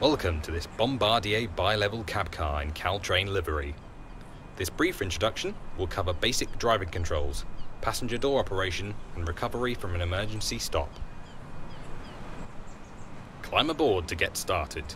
Welcome to this Bombardier bi-level cab car in Caltrain livery. This brief introduction will cover basic driving controls, passenger door operation and recovery from an emergency stop. Climb aboard to get started.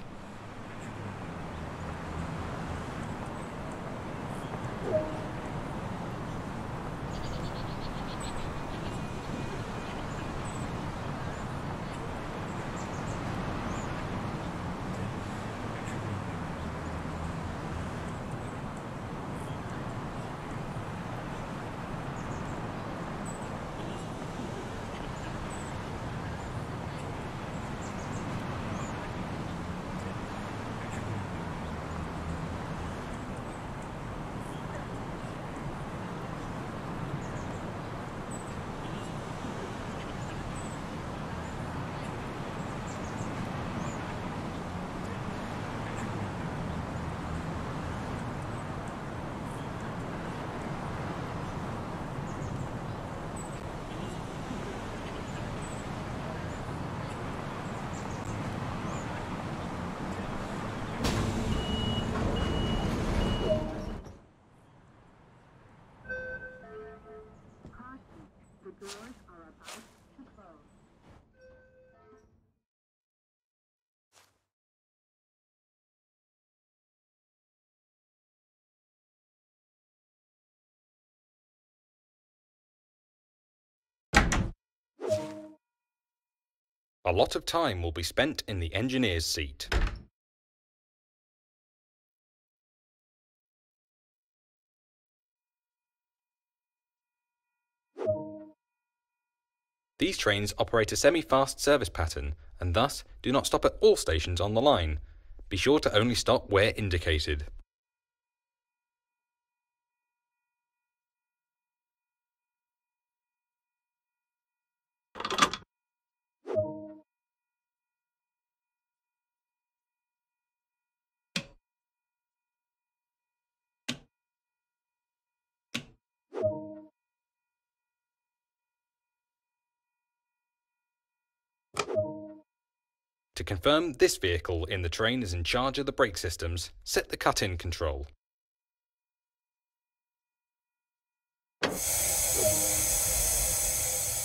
A lot of time will be spent in the engineer's seat. These trains operate a semi-fast service pattern and thus do not stop at all stations on the line. Be sure to only stop where indicated. To confirm this vehicle in the train is in charge of the brake systems, set the cut-in control.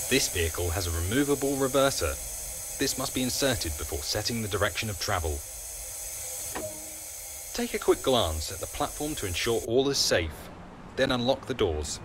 This vehicle has a removable reverser. This must be inserted before setting the direction of travel. Take a quick glance at the platform to ensure all is safe, then unlock the doors.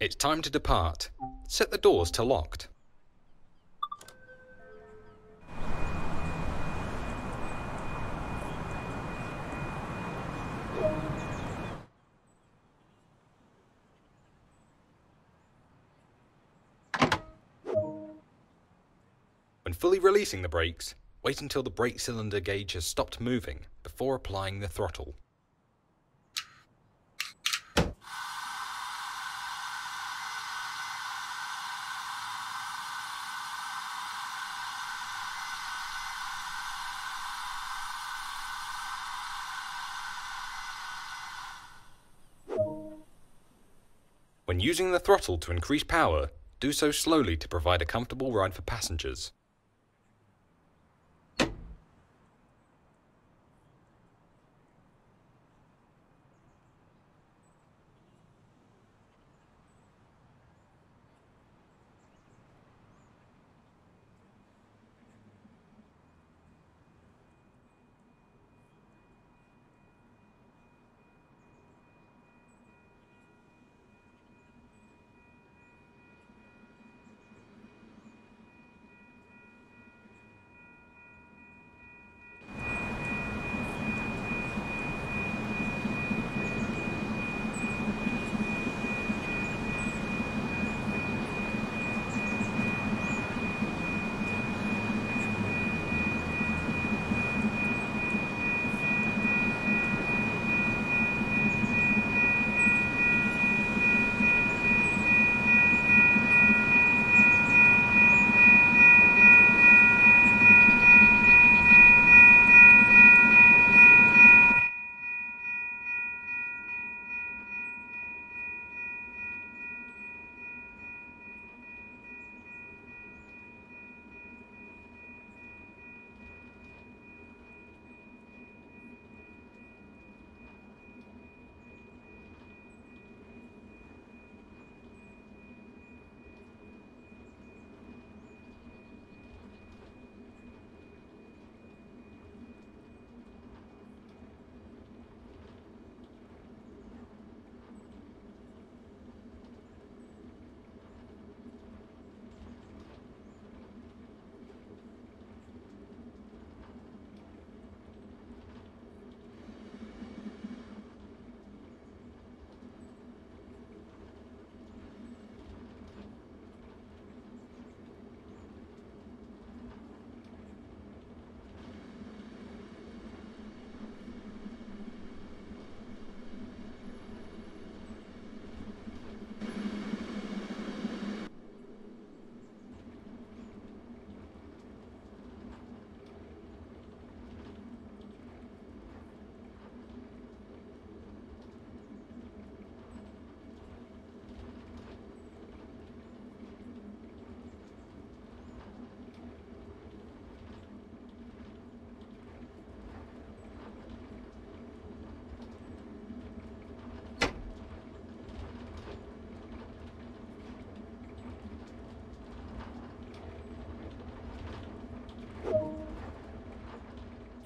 It's time to depart. Set the doors to locked. When fully releasing the brakes, wait until the brake cylinder gauge has stopped moving before applying the throttle. When using the throttle to increase power, do so slowly to provide a comfortable ride for passengers.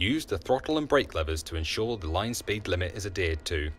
Use the throttle and brake levers to ensure the line speed limit is adhered to.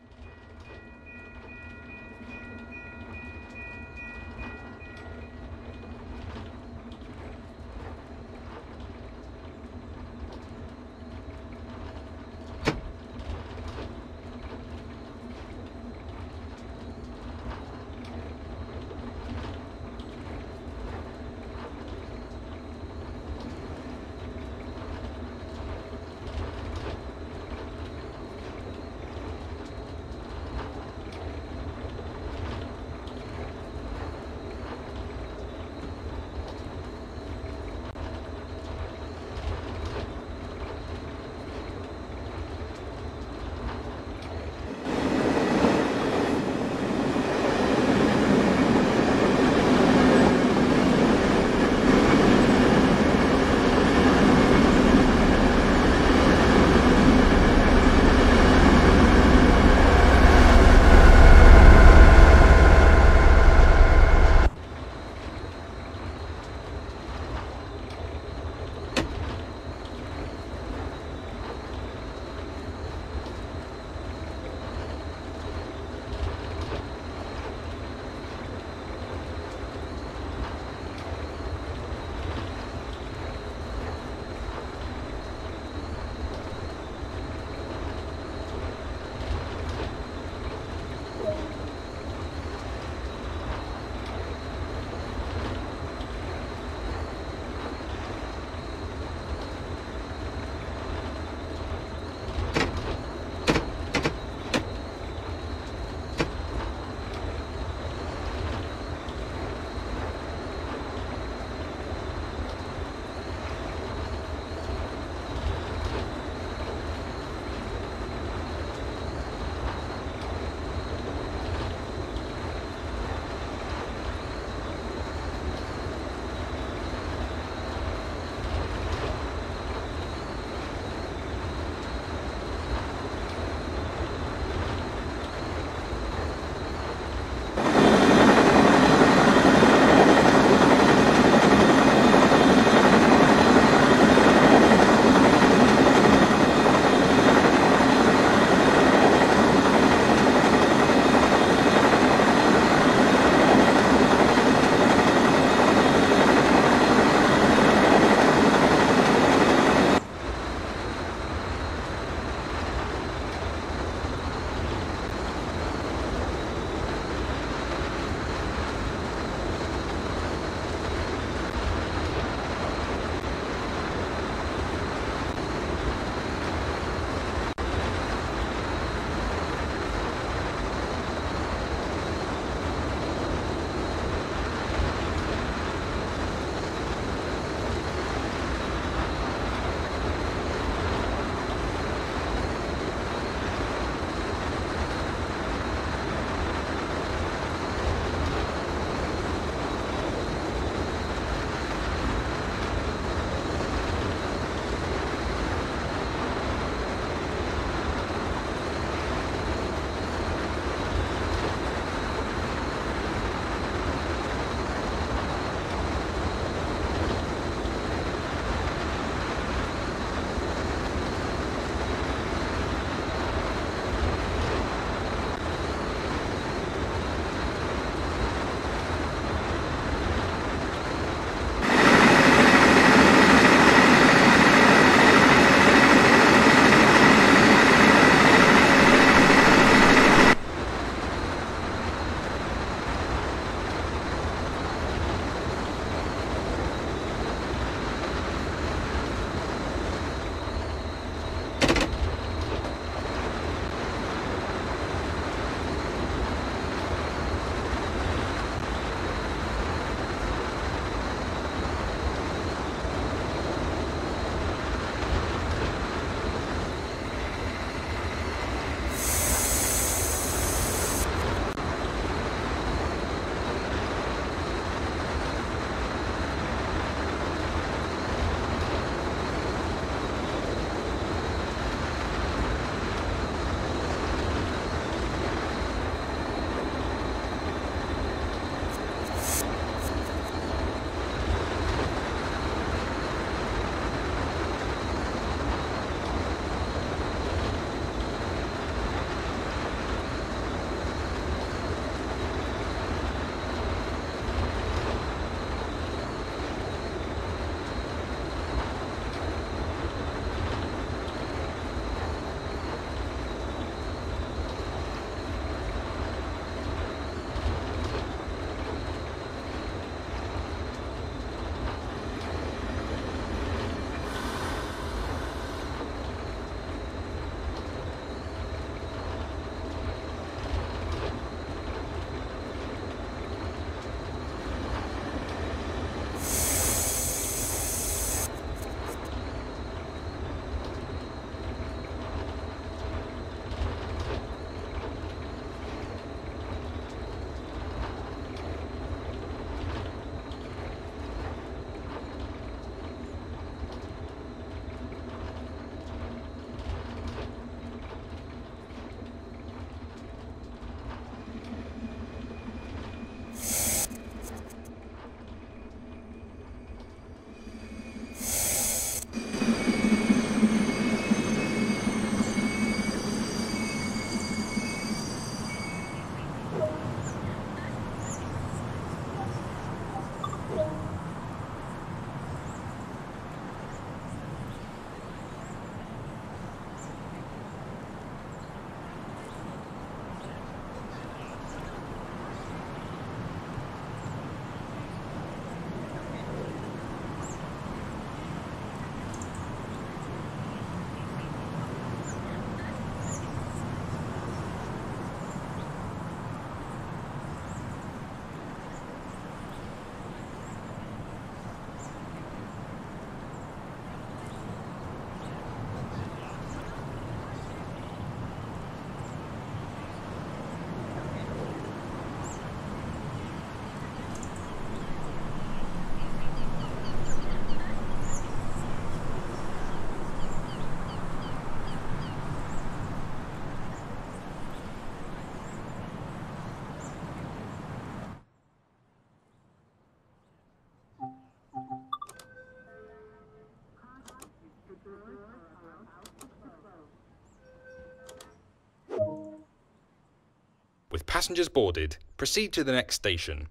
Passengers boarded, proceed to the next station.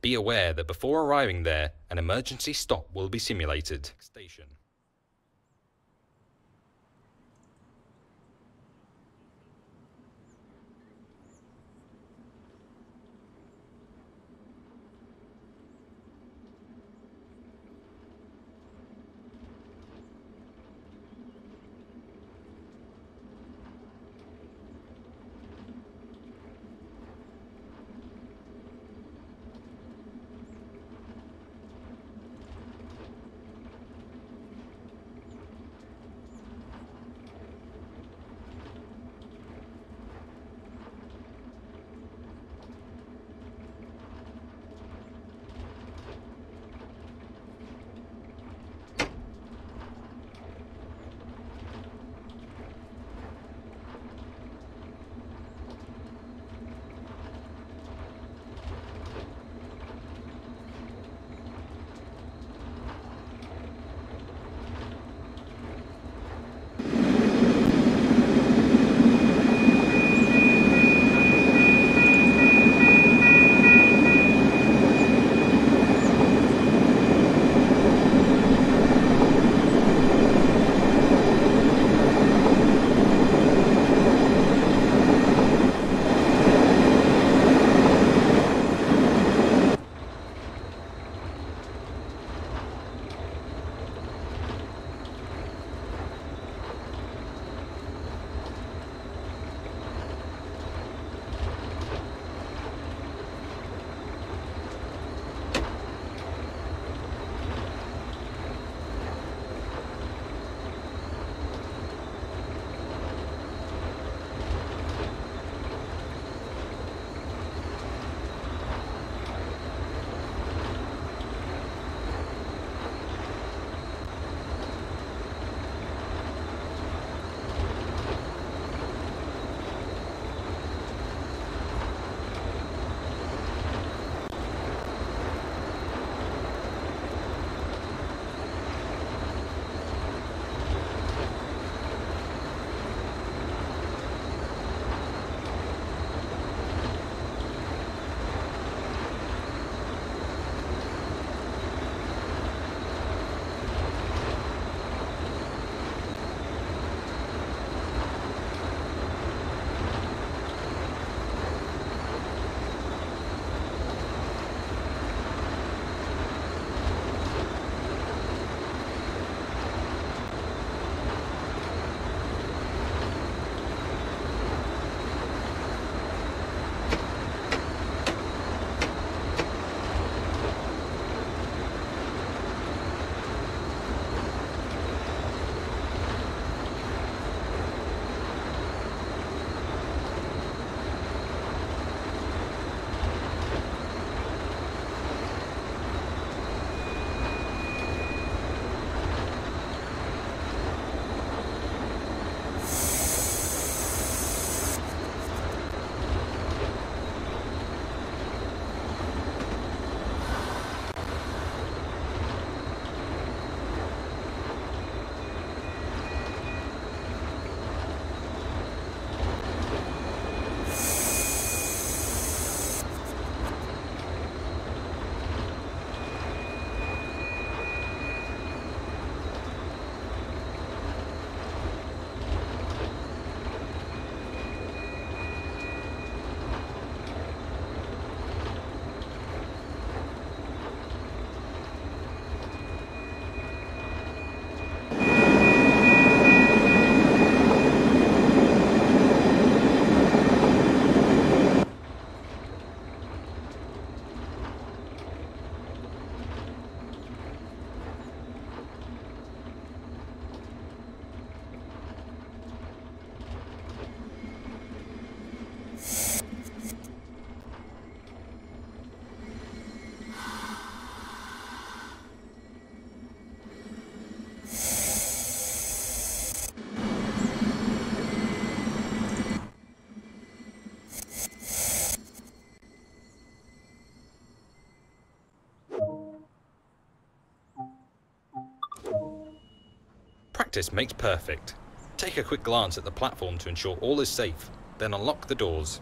Be aware that before arriving there, an emergency stop will be simulated. Station. Practice makes perfect. Take a quick glance at the platform to ensure all is safe, then unlock the doors.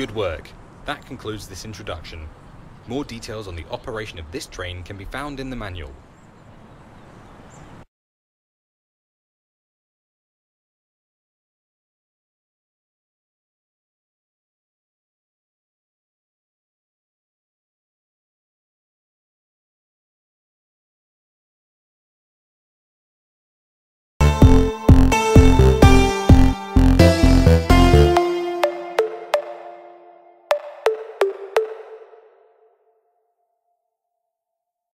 Good work. That concludes this introduction. More details on the operation of this train can be found in the manual.